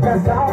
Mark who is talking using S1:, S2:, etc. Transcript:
S1: casa